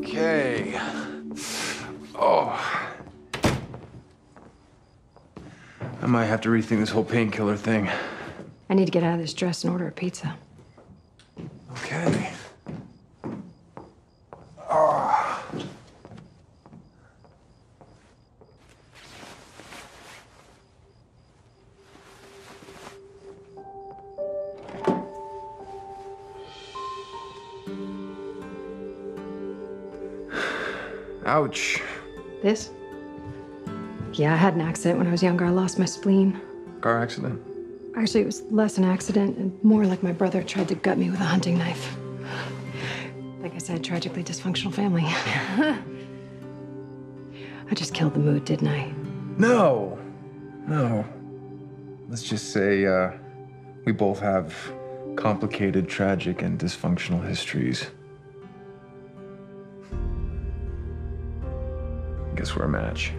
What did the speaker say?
Okay. Oh. I might have to rethink this whole painkiller thing. I need to get out of this dress and order a pizza. Okay. Ouch. This? Yeah, I had an accident when I was younger. I lost my spleen. Car accident? Actually, it was less an accident and more like my brother tried to gut me with a hunting knife. Like I said, tragically dysfunctional family. I just killed the mood, didn't I? No. No. Let's just say uh, we both have complicated, tragic, and dysfunctional histories. Guess we're a match.